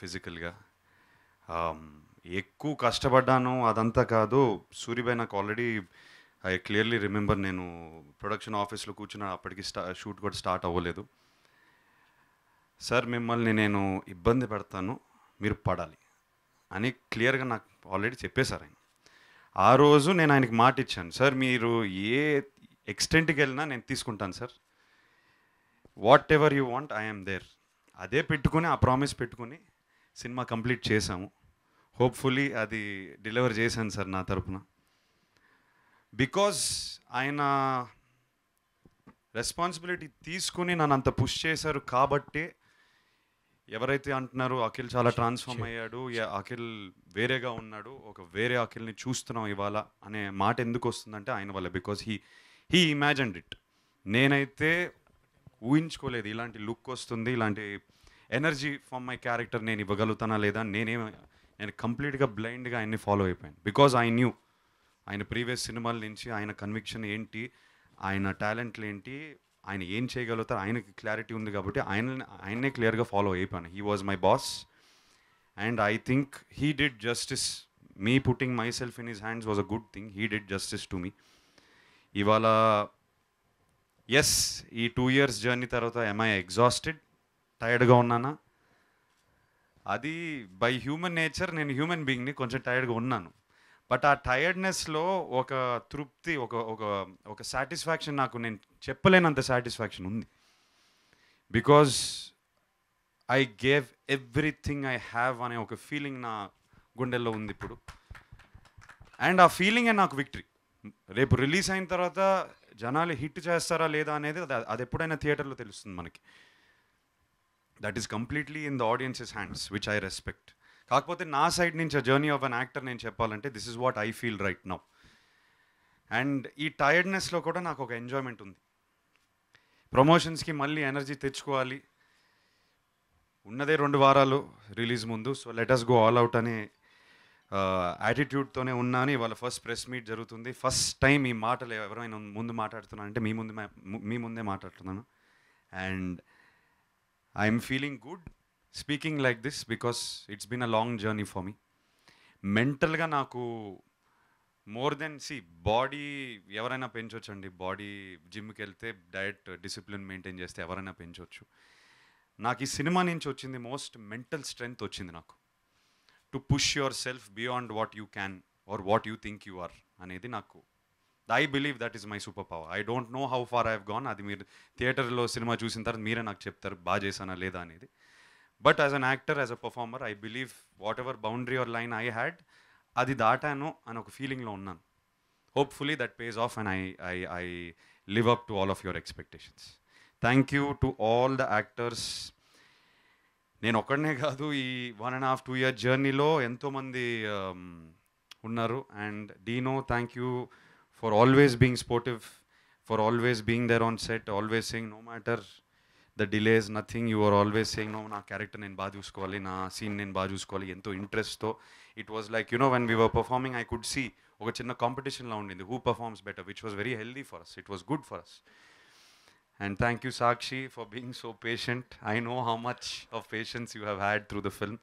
ఫిజికల్గా. ఎక్కువ కష్టపడ్డాను అదంతా కాదు. సూర్యబాయ్ నాకు ఆల్రెడీ ఐ క్లియర్లీ రిమెంబర్ నేను ప్రొడక్షన్ ఆఫీస్లో కూర్చున్న అప్పటికి స్టా షూట్ కూడా స్టార్ట్ అవ్వలేదు. సార్ మిమ్మల్ని నేను ఇబ్బంది పెడతాను మీరు పడాలి అని క్లియర్గా నాకు ఆల్రెడీ చెప్పేశారు ఆయన. ఆ రోజు నేను ఆయనకి మాట ఇచ్చాను సార్ మీరు ఏ ఎక్స్టెంట్కి వెళ్ళినా నేను తీసుకుంటాను sir. Whatever you want I'm there. అదే పెట్టుకుని ఆ ప్రామిస్ పెట్టుకుని సినిమా కంప్లీట్ చేశాము. హోప్ఫుల్లీ అది డెలివర్ చేశాను సార్ నా తరపున. బికాజ్ ఆయన రెస్పాన్సిబిలిటీ తీసుకుని నన్ను అంత పుష్ చేశారు కాబట్టే ఎవరైతే అంటున్నారో అఖిల్ చాలా ట్రాన్స్ఫార్మ్ అయ్యాడు. అఖిల్ వేరేగా ఉన్నాడు. ఒక వేరే అఖిల్ని చూస్తున్నాం ఇవాళ అనే మాట ఎందుకు వస్తుందంటే ఆయన వల్ల. Because he he imagined it నేనైతే ఊహించుకోలేదు ఇలాంటి లుక్ వస్తుంది ఇలాంటి ఎనర్జీ ఫ్రమ్ మై క్యారెక్టర్ నేను ఇవ్వగలుగుతానా లేదా నేనేం నేను కంప్లీట్గా బ్లైండ్గా ఆయన్ని ఫాలో అయిపోయాను. బికాజ్ ఐ న్యూ ఆయన ప్రీవియస్ సినిమాల నుంచి ఆయన కన్విక్షన్ ఏంటి ఆయన టాలెంట్లు ఏంటి ఆయన ఏం చేయగలుగుతారు ఆయనకి క్లారిటీ ఉంది కాబట్టి ఆయన ఆయన్నే క్లియర్గా ఫాలో అయిపోయాను. He was my boss and I think he did justice me putting myself in his hands was a good thing he did justice to me ఇవాళ ఎస్ ఈ టూ ఇయర్స్ జర్నీ తర్వాత am I exhausted టైర్డ్గా ఉన్నానా? అది by human nature నేను human బీయింగ్ని కొంచెం టైర్డ్గా ఉన్నాను. బట్ ఆ టైర్డ్నెస్లో ఒక తృప్తి ఒక ఒక ఒక సాటిస్ఫాక్షన్ నాకు నేను చెప్పలేనంత సాటిస్ఫాక్షన్ ఉంది. Because I gave everything I have అనే ఒక ఫీలింగ్ నా గుండెల్లో ఉంది ఇప్పుడు. అండ్ ఆ ఫీలింగే నాకు విక్టరీ. రేపు రిలీజ్ అయిన తర్వాత జనాలు హిట్ చేస్తారా లేదా అనేది అది- అది ఎప్పుడైనా థియేటర్లో తెలుస్తుంది మనకి. That is completely in the audiences hands which I respect కాకపోతే నా సైడ్ నుంచి జర్నీ ఆఫ్ అన్ యాక్టర్ నేను చెప్పాలంటే this is what I feel right now and ఈ టైర్డ్నెస్లో కూడా నాకు ఒక ఎంజాయ్మెంట్ ఉంది. ప్రమోషన్స్కి మళ్ళీ ఎనర్జీ తెచ్చుకోవాలి. ఉన్నదే రెండు వారాలు రిలీజ్ ముందు so let us go all out అనే యాటిట్యూడ్తోనే ఉన్నాను ఇవాళ ఫస్ట్ ప్రెస్ మీట్ జరుగుతుంది. ఫస్ట్ టైం ఈ మాటలు ఎవరైనా ముందు మాట్లాడుతున్నాను అంటే మీ ముందు మీ ముందే మాట్లాడుతున్నాను. And I'm feeling good speaking like this because it's been a long journey for me మెంటల్గా నాకు మోర్ దెన్ సి బాడీ ఎవరైనా పెంచవచ్చండి బాడీ జిమ్కి వెళ్తే డయట్ డిసిప్లిన్ మెయింటైన్ చేస్తే ఎవరైనా పెంచవచ్చు నాకు ఈ సినిమా నుంచి వచ్చింది మోస్ట్ మెంటల్ స్ట్రెంగ్త్ వచ్చింది నాకు. To push yourself beyond what you can or what you think you are అనేది నాకు I believe that is my super power I don't know how far I have gone అది మీరు థియేటర్లో cinema చూసిన తర్వాత మీరే నాకు చెప్తారు బాగా చేశానా లేదా అనేది. But as an actor as a performer I believe whatever boundary or line I had అది దాటాను అని ఒక ఫీలింగ్లో ఉన్నాను. Hopefully that pays off and I I I live up to all of your expectations thank you to all the actors నేను ఒక్కడనే కాదు ఈ one and half two year జర్నీలో ఎంతోమంది ఉన్నారు. And Dino thank you For always being sportive for always being there on set always saying no matter the delays nothing you are always saying no నా character నేను బాగా చూసుకోవాలి నా scene నేను బాగా చూసుకోవాలి ఎంతో ఇంట్రెస్ట్తో it was like you know when we were performing I could see ఒక చిన్న కాంపిటీషన్లో ఉండింది who performs better which was very healthy for us it was good for us And thank you, Sakshi, for being so patient. I know how much of patience you have had through the film.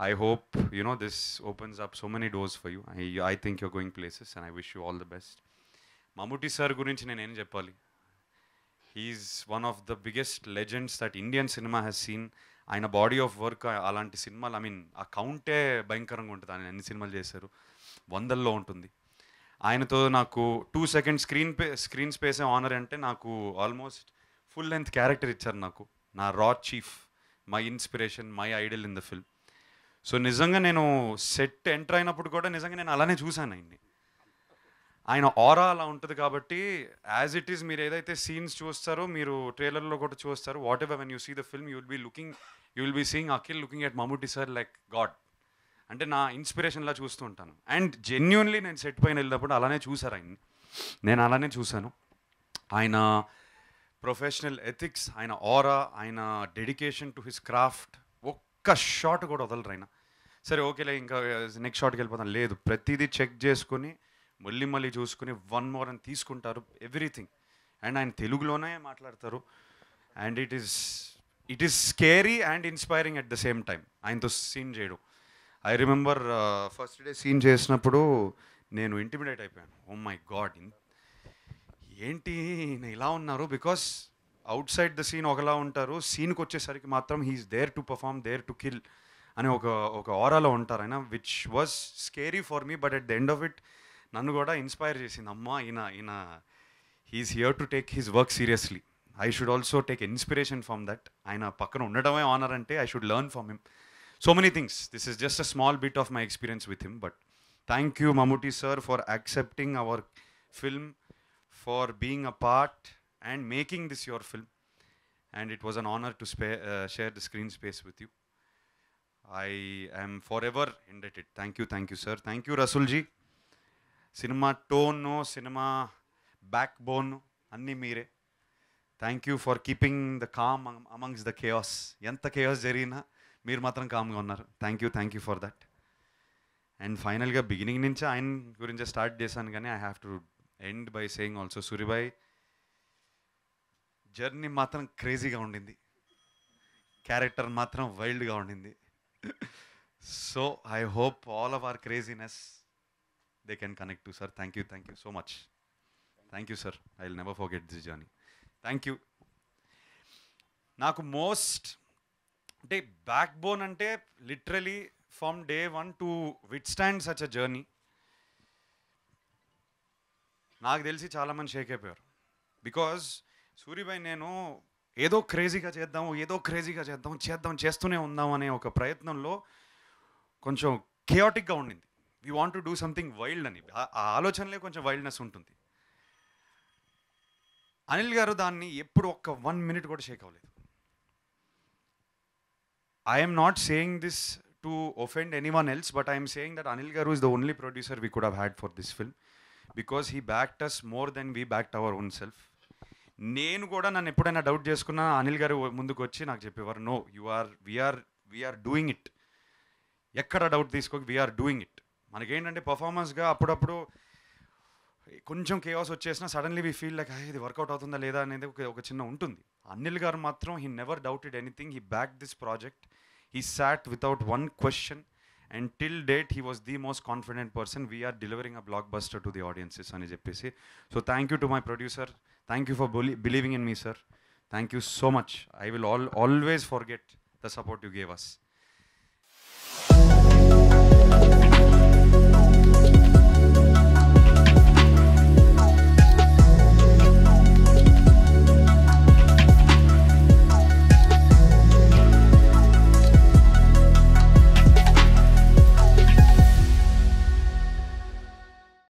I hope, you know, this opens up so many doors for you. I, I think you're going places and I wish you all the best. Mammootty sir గురించి నేను ఏం చెప్పాలి? He's one of the biggest legends that Indian cinema has seen ఆయన body of work అలాంటి సినిమాలు I mean ఆ కౌంటే భయంకరంగా ఉంటుంది. ఆయన ఎన్ని సినిమాలు చేశారు? వందల్లో ఉంటుంది. ఆయనతో నాకు two second screen pay screen స్పేసే ఆనర్ అంటే నాకు ఆల్మోస్ట్ ఫుల్ లెంత్ క్యారెక్టర్ ఇచ్చారు నాకు. నా రా chief my inspiration my idol in the film so నిజంగా నేను సెట్ ఎంటర్ అయినప్పుడు కూడా నిజంగా నేను అలానే చూశాను ఆయన్ని. ఆయన ఆరా అలా ఉంటుంది కాబట్టి యాజ్ ఇట్ ఈస్ మీరు ఏదైతే సీన్స్ చూస్తారో మీరు ట్రైలర్లో కూడా చూస్తారు whatever when you see the film you will be looking you will be seeing Akhil looking at Mammootty sir like god అంటే నా ఇన్స్పిరేషన్లా చూస్తూ ఉంటాను. అండ్ జెన్యున్లీ నేను సెట్ పైన వెళ్ళినప్పుడు అలానే చూశారు ఆయన్ని. నేను అలానే చూశాను. ఆయన ప్రొఫెషనల్ ఎథిక్స్ ఆయన ఆరా ఆయన డెడికేషన్ టు హిస్ క్రాఫ్ట్ ఒక్క షాట్ కూడా వదలరు ఆయన. సరే ఓకేలే ఇంకా నెక్స్ట్ షాట్కి వెళ్ళిపోతాం. లేదు ప్రతిదీ చెక్ చేసుకుని మళ్ళీ మళ్ళీ చూసుకుని వన్ మోర్ అని తీసుకుంటారు ఎవ్రీథింగ్ అండ్ ఆయన తెలుగులోనే మాట్లాడతారు. And it is it is scary and inspiring at the same time ఆయనతో సీన్ చేయడం. I remember first day scene చేసినప్పుడు నేను ఇంటిమిడేట్ అయిపోయాను. ఓ మై గాడ్ ఏంటి ఇలా ఉన్నారు? Because outside the scene ఒకలా ఉంటారు. సీన్కి వచ్చేసరికి మాత్రం he's there to perform there to kill అని ఒక ఒక ఆరాలో ఉంటారు ఆయన which was scary for me but at the end of it నన్ను కూడా ఇన్స్పైర్ చేసింది. అమ్మా ఈయన ఈయన he's here to take his work seriously I should also take inspiration from that ఆయన పక్కన ఉండడమే ఆనర్ అంటే I should learn from him so many things this is just a small bit of my experience with him but thank you Mammootty sir for accepting our film for being a part and making this your film and it was an honour to స్పే share the screen space with you I I'm forever indebted thank you thank you sir thank you Rasoolji cinema టోన్ను cinema backbone అన్నీ మీరే thank you for keeping the calm amongst the chaos ఎంత chaos జరిగినా మీరు మాత్రం కామ్గా ఉన్నారు. Thank you thank you for that and ఫైనల్గా beginning నుంచి ఆయన గురించి స్టార్ట్ చేశాను కానీ I have to end by saying also Suribhai journey మాత్రం క్రేజీగా ఉండింది. క్యారెక్టర్ మాత్రం వైల్డ్గా ఉండింది. So I hope all of our craziness they can connect to sir. Thank you thank you so much. Thank you sir. I will never forget this journey. Thank you నాకు most అంటే backbone అంటే literally from day one to withstand such a journey. నాకు తెలిసి చాలామంది షేక్ అయిపోయారు. Because Suribhai నేను ఏదో క్రేజీగా చేద్దాం ఏదో క్రేజీగా చేద్దాం చేద్దాం చేస్తూనే ఉందాం అనే ఒక ప్రయత్నంలో కొంచెం కెయాటిక్గా ఉండింది. We want to do something wild అని. ఆ ఆలోచనలే కొంచెం వైల్డ్నెస్ ఉంటుంది. అనిల్ గారు దాన్ని ఎప్పుడు ఒక్క వన్ మినిట్ కూడా షేక్ అవ్వలేదు. I'm not saying this to offend anyone else but I'm saying that Anil గారు is the only producer we could had for this film because he backed us more than we backed our own self నేను కూడా నన్ను ఎప్పుడైనా doubt చేసుకున్నా అనిల్ గారు ముందుకు వచ్చి నాకు చెప్పేవారు no you are we're we're doing it ఎక్కడ డౌట్ తీసుకో వీఆర్ డూయింగ్ ఇట్ మనకేంటంటే పర్ఫార్మెన్స్గా అప్పుడప్పుడు కొంచెం కేవాస్ వచ్చేసినా సడన్లీ వీ ఫీల్ లైక్ ఇది వర్కౌట్ అవుతుందా లేదా? అనేది ఒక ఒక చిన్న ఉంటుంది. అనిల్ గారు మాత్రం he never doubted anything he back this project he sat without one question and till date he was the most confident person we're delivering a blockbuster to the audiences అని చెప్పేసి. So thank you to my producer Thank you for believing in me, sir. Thank you so much. I will all, always forget the support you gave us.